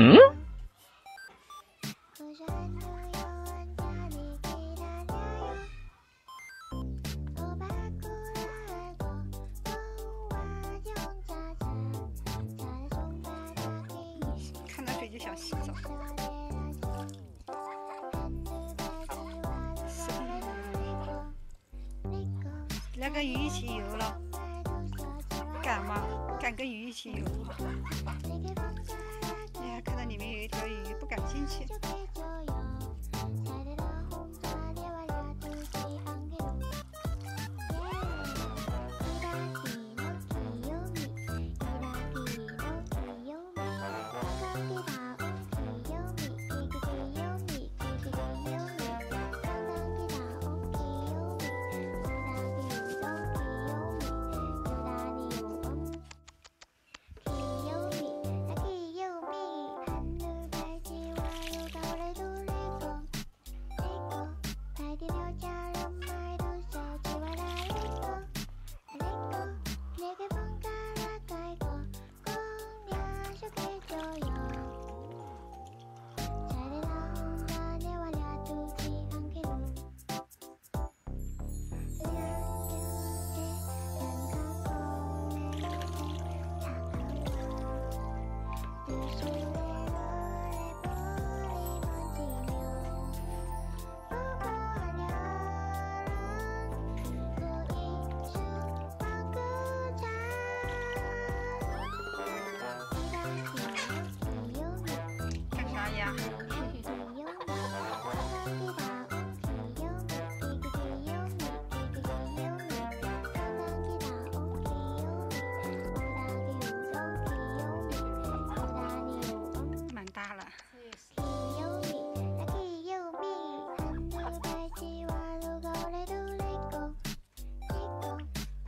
嗯？看到水就想洗澡。来跟鱼一起游了，敢吗？敢跟鱼一起游？里面有一条鱼，不感兴趣。